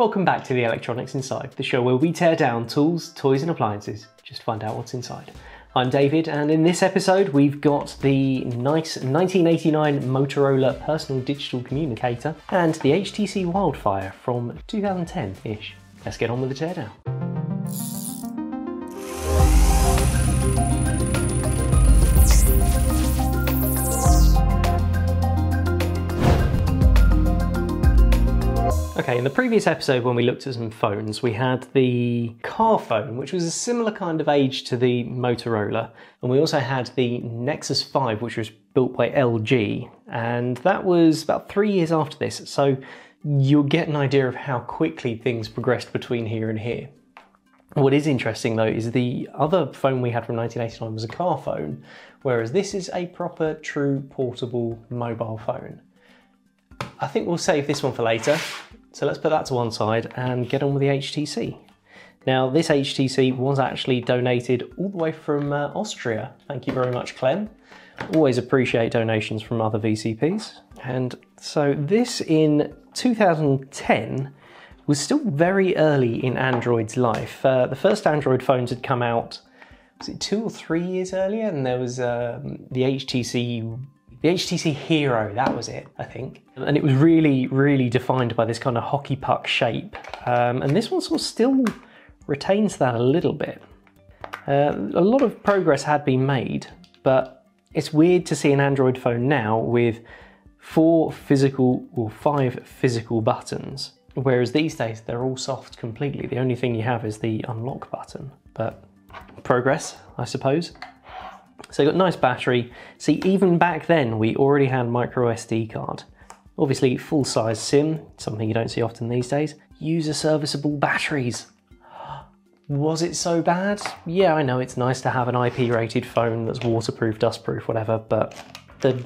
Welcome back to the Electronics Inside, the show where we tear down tools, toys and appliances just to find out what's inside. I'm David and in this episode we've got the nice 1989 Motorola personal digital communicator and the HTC Wildfire from 2010-ish. Let's get on with the teardown. Okay, in the previous episode when we looked at some phones, we had the car phone, which was a similar kind of age to the Motorola, and we also had the Nexus 5, which was built by LG, and that was about three years after this, so you'll get an idea of how quickly things progressed between here and here. What is interesting though is the other phone we had from 1989 was a car phone, whereas this is a proper, true portable mobile phone. I think we'll save this one for later. So let's put that to one side and get on with the HTC. Now this HTC was actually donated all the way from uh, Austria. Thank you very much, Clem. Always appreciate donations from other VCPs. And so this in 2010 was still very early in Android's life. Uh, the first Android phones had come out, was it two or three years earlier? And there was um, the HTC the HTC Hero, that was it, I think. And it was really, really defined by this kind of hockey puck shape. Um, and this one sort of still retains that a little bit. Uh, a lot of progress had been made, but it's weird to see an Android phone now with four physical or five physical buttons, whereas these days they're all soft completely. The only thing you have is the unlock button, but progress, I suppose. So got nice battery. See, even back then, we already had micro SD card. Obviously, full size SIM, something you don't see often these days. User serviceable batteries. Was it so bad? Yeah, I know it's nice to have an IP rated phone that's waterproof, dustproof, whatever, but the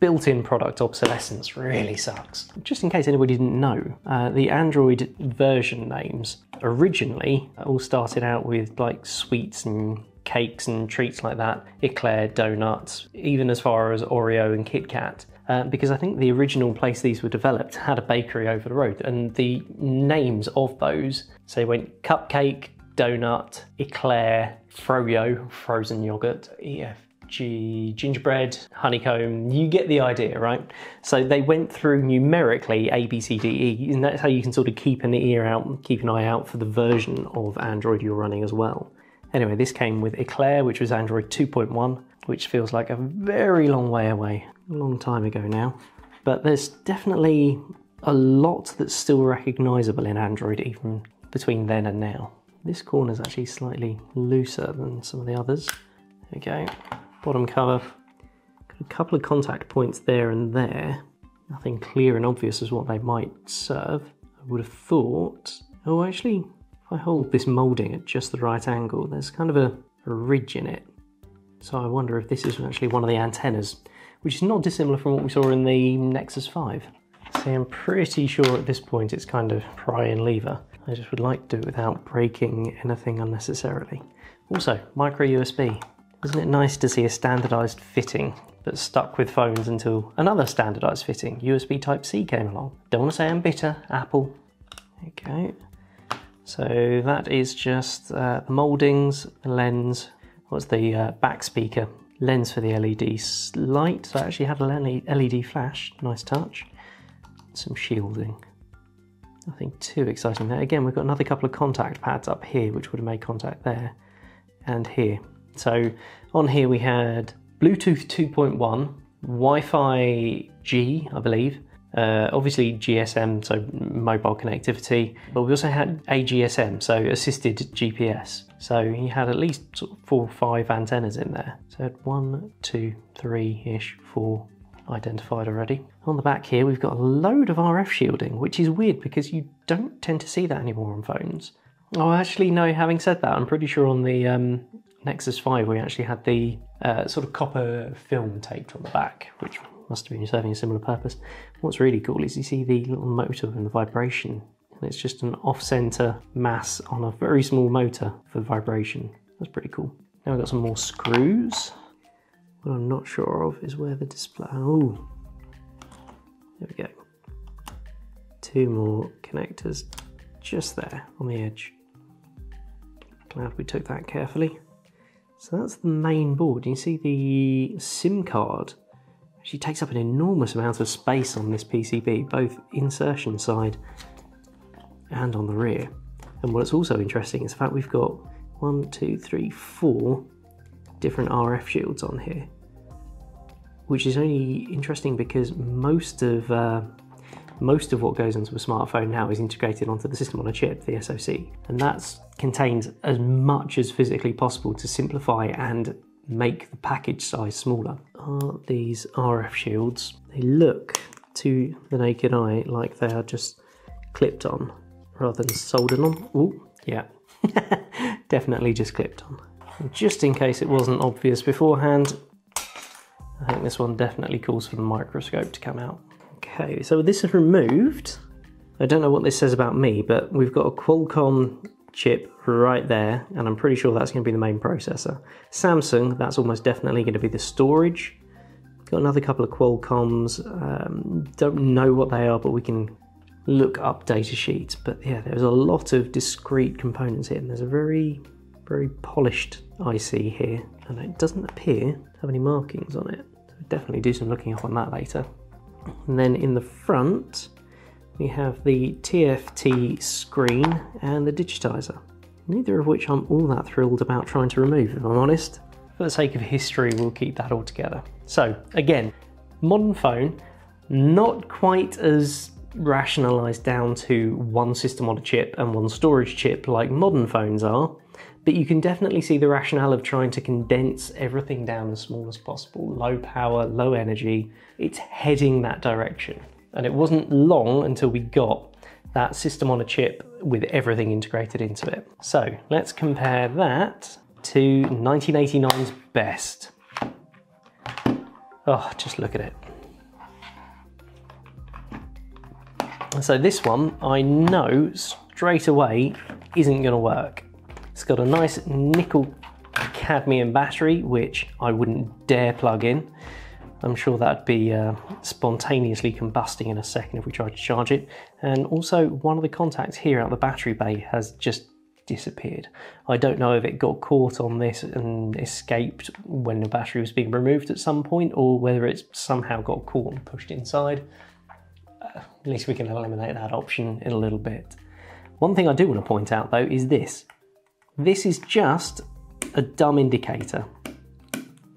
built-in product obsolescence really sucks. Just in case anybody didn't know, uh, the Android version names originally all started out with like sweets and cakes and treats like that, eclair, donuts, even as far as Oreo and Kit Kat. Uh, because I think the original place these were developed had a bakery over the road, and the names of those, so went cupcake, donut, eclair, froyo, frozen yogurt, EFG, gingerbread, honeycomb, you get the idea, right? So they went through numerically A, B, C, D, E, and that's how you can sort of keep an ear out, keep an eye out for the version of Android you're running as well. Anyway, this came with Eclair, which was Android 2.1, which feels like a very long way away, a long time ago now. But there's definitely a lot that's still recognizable in Android, even between then and now. This corner is actually slightly looser than some of the others. There we go. Bottom cover. A couple of contact points there and there. Nothing clear and obvious as what they might serve. I would have thought. Oh, actually, if I hold this moulding at just the right angle, there's kind of a, a ridge in it. So I wonder if this is actually one of the antennas, which is not dissimilar from what we saw in the Nexus 5. See, I'm pretty sure at this point it's kind of pry and lever. I just would like to do it without breaking anything unnecessarily. Also, micro USB. Isn't it nice to see a standardized fitting that stuck with phones until another standardized fitting, USB Type-C came along? Don't want to say I'm bitter, Apple. Okay. So that is just uh, the mouldings, the lens, what's the uh, back speaker, lens for the LED light, so I actually had a LED flash, nice touch, some shielding. Nothing too exciting there. Again, we've got another couple of contact pads up here, which would have made contact there and here. So on here we had Bluetooth 2.1, Wi-Fi G, I believe, uh, obviously GSM, so mobile connectivity, but we also had AGSM, so assisted GPS. So he had at least four or five antennas in there. So had one, two, three-ish, four identified already. On the back here, we've got a load of RF shielding, which is weird because you don't tend to see that anymore on phones. Oh, actually, no, having said that, I'm pretty sure on the um, Nexus 5 we actually had the uh, sort of copper film taped on the back, which must have been serving a similar purpose. What's really cool is you see the little motor and the vibration, and it's just an off-center mass on a very small motor for vibration. That's pretty cool. Now we've got some more screws. What I'm not sure of is where the display, oh, there we go. two more connectors just there on the edge. Glad we took that carefully. So that's the main board. You see the SIM card actually takes up an enormous amount of space on this PCB, both insertion side and on the rear. And what's also interesting is the fact we've got one, two, three, four different RF shields on here, which is only interesting because most of uh, most of what goes into a smartphone now is integrated onto the system on a chip, the SoC, and that's contains as much as physically possible to simplify and make the package size smaller. Are these RF shields? They look to the naked eye like they are just clipped on rather than soldered on. Oh, yeah, definitely just clipped on. Just in case it wasn't obvious beforehand, I think this one definitely calls for the microscope to come out. Okay, so this is removed. I don't know what this says about me, but we've got a Qualcomm chip right there, and I'm pretty sure that's going to be the main processor. Samsung, that's almost definitely going to be the storage. Got another couple of Qualcomms, um, don't know what they are, but we can look up data sheets. But yeah, there's a lot of discrete components here, and there's a very, very polished IC here, and it doesn't appear to have any markings on it. So definitely do some looking up on that later. And then in the front, we have the TFT screen and the digitizer, neither of which I'm all that thrilled about trying to remove, if I'm honest. For the sake of history, we'll keep that all together. So, again, modern phone, not quite as rationalized down to one system on a chip and one storage chip like modern phones are, but you can definitely see the rationale of trying to condense everything down as small as possible. Low power, low energy, it's heading that direction. And it wasn't long until we got that system on a chip with everything integrated into it. So let's compare that to 1989's best. Oh, just look at it. So this one, I know straight away isn't gonna work. It's got a nice nickel cadmium battery, which I wouldn't dare plug in. I'm sure that'd be uh, spontaneously combusting in a second if we tried to charge it. And also one of the contacts here at the battery bay has just disappeared. I don't know if it got caught on this and escaped when the battery was being removed at some point or whether it's somehow got caught and pushed inside. Uh, at least we can eliminate that option in a little bit. One thing I do want to point out though is this. This is just a dumb indicator.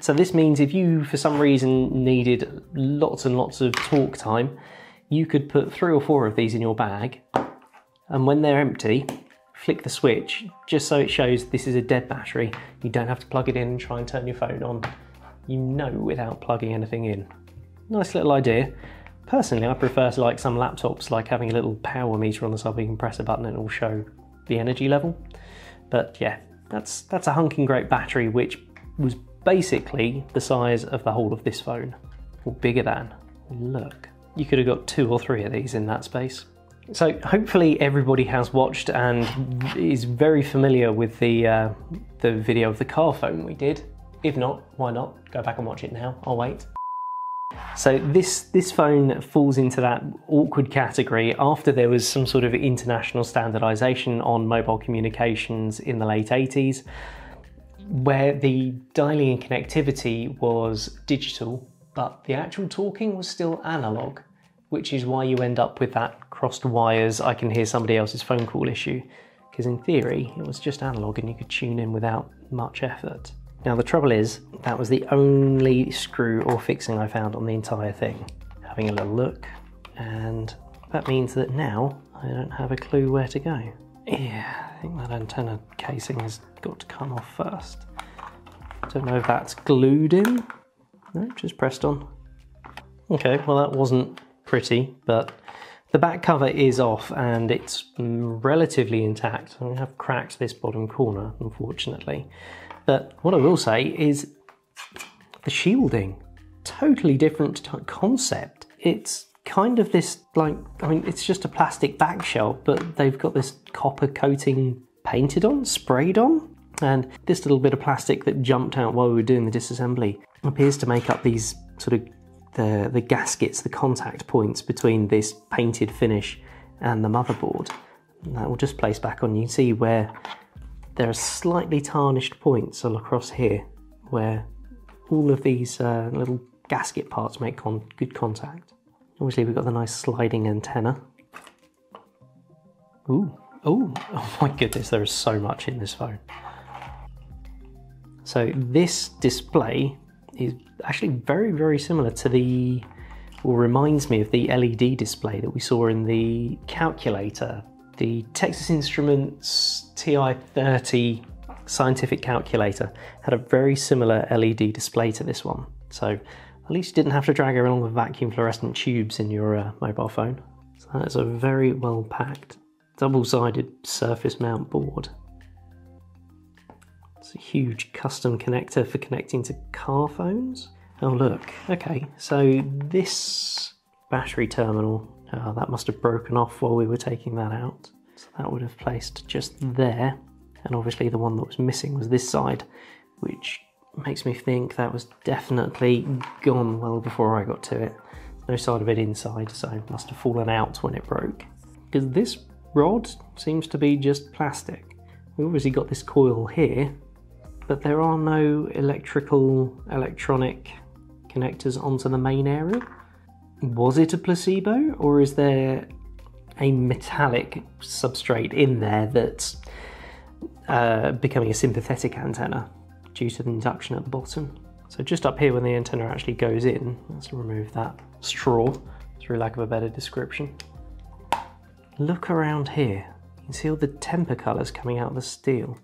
So this means if you, for some reason, needed lots and lots of talk time, you could put three or four of these in your bag, and when they're empty, flick the switch, just so it shows this is a dead battery. You don't have to plug it in and try and turn your phone on. You know without plugging anything in. Nice little idea. Personally, I prefer to like some laptops, like having a little power meter on the side where you can press a button and it will show the energy level. But yeah, that's, that's a hunking great battery, which was basically the size of the whole of this phone, or bigger than. Look, you could have got two or three of these in that space. So hopefully everybody has watched and is very familiar with the, uh, the video of the car phone we did. If not, why not? Go back and watch it now, I'll wait. So this, this phone falls into that awkward category after there was some sort of international standardization on mobile communications in the late 80s, where the dialing and connectivity was digital, but the actual talking was still analog, which is why you end up with that crossed wires, I can hear somebody else's phone call issue, because in theory it was just analog and you could tune in without much effort. Now the trouble is, that was the only screw or fixing I found on the entire thing. Having a little look, and that means that now I don't have a clue where to go. Yeah, think that antenna casing has got to come off first. Don't know if that's glued in. No, just pressed on. Okay, well that wasn't pretty, but the back cover is off and it's relatively intact. I have cracked this bottom corner, unfortunately. But what I will say is the shielding, totally different concept. It's kind of this like, I mean, it's just a plastic back shell, but they've got this copper coating painted on, sprayed on. And this little bit of plastic that jumped out while we were doing the disassembly appears to make up these sort of the, the gaskets, the contact points between this painted finish and the motherboard. And that will just place back on. You see where there are slightly tarnished points all across here where all of these uh, little gasket parts make con good contact. Obviously we've got the nice sliding antenna. Ooh, ooh, oh my goodness, there is so much in this phone. So this display is actually very, very similar to the, or reminds me of the LED display that we saw in the calculator. The Texas Instruments TI-30 scientific calculator had a very similar LED display to this one. So at least you didn't have to drag along with vacuum fluorescent tubes in your uh, mobile phone. So that is a very well packed double-sided surface mount board. It's a huge custom connector for connecting to car phones. Oh look, okay, so this battery terminal, uh, that must have broken off while we were taking that out. So that would have placed just there. And obviously the one that was missing was this side, which makes me think that was definitely gone well before I got to it. No side of it inside, so it must have fallen out when it broke. Because this rod seems to be just plastic. We've obviously got this coil here, but there are no electrical, electronic connectors onto the main area. Was it a placebo, or is there a metallic substrate in there that's uh, becoming a sympathetic antenna due to the induction at the bottom? So just up here when the antenna actually goes in, let's remove that straw through lack of a better description. Look around here. You can see all the temper colours coming out of the steel.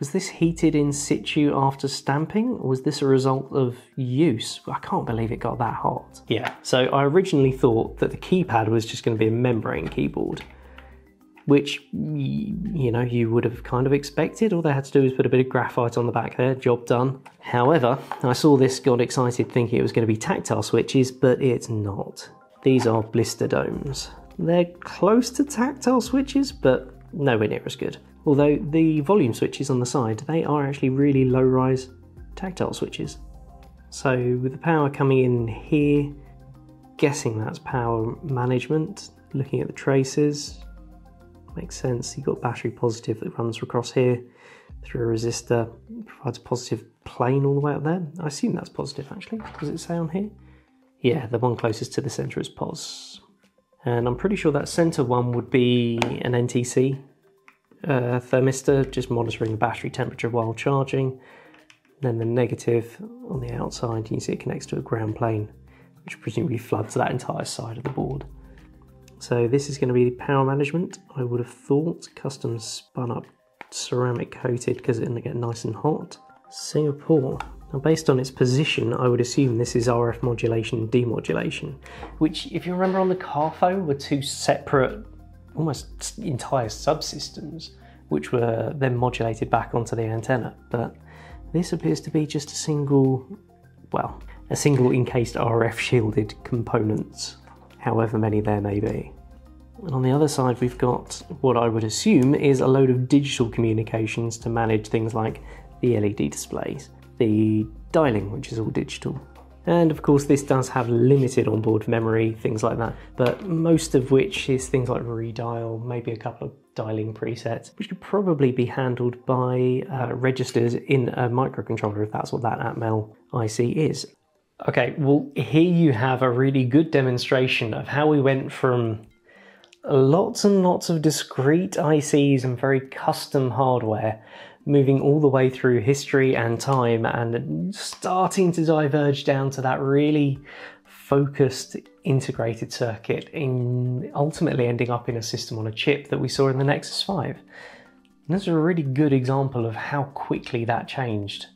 Was this heated in situ after stamping, or was this a result of use? I can't believe it got that hot. Yeah, so I originally thought that the keypad was just going to be a membrane keyboard, which, you know, you would have kind of expected. All they had to do was put a bit of graphite on the back there, job done. However, I saw this, got excited thinking it was going to be tactile switches, but it's not. These are blister domes. They're close to tactile switches, but nowhere near as good. Although the volume switches on the side, they are actually really low rise tactile switches. So with the power coming in here, guessing that's power management, looking at the traces, makes sense. You've got battery positive that runs across here through a resistor, provides a positive plane all the way up there. I assume that's positive actually. Does it say on here? Yeah, the one closest to the center is pos. And I'm pretty sure that center one would be an NTC uh, thermistor, just monitoring the battery temperature while charging. Then the negative on the outside, you can see it connects to a ground plane, which presumably floods that entire side of the board. So this is going to be the power management. I would have thought custom spun up ceramic coated because it's going to get nice and hot. Singapore. Now based on its position, I would assume this is RF modulation demodulation, which if you remember on the car phone were two separate almost entire subsystems, which were then modulated back onto the antenna. But this appears to be just a single, well, a single encased RF shielded components, however many there may be. And on the other side, we've got what I would assume is a load of digital communications to manage things like the LED displays, the dialing, which is all digital, and of course, this does have limited onboard memory, things like that, but most of which is things like redial, maybe a couple of dialing presets, which could probably be handled by uh, registers in a microcontroller if that's what that Atmel IC is. Okay, well, here you have a really good demonstration of how we went from lots and lots of discrete ICs and very custom hardware moving all the way through history and time and starting to diverge down to that really focused integrated circuit in ultimately ending up in a system on a chip that we saw in the Nexus 5. And this is a really good example of how quickly that changed,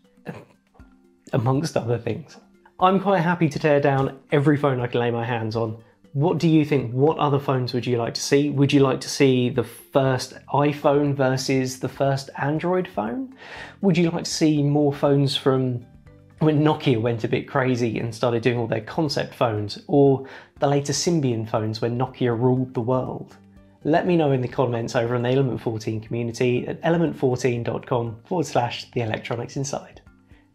amongst other things. I'm quite happy to tear down every phone I can lay my hands on what do you think? What other phones would you like to see? Would you like to see the first iPhone versus the first Android phone? Would you like to see more phones from when Nokia went a bit crazy and started doing all their concept phones, or the later Symbian phones when Nokia ruled the world? Let me know in the comments over on the Element 14 community at element14.com forward slash the electronics inside.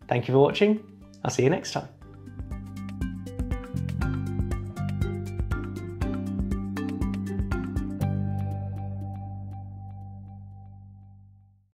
Thank you for watching. I'll see you next time.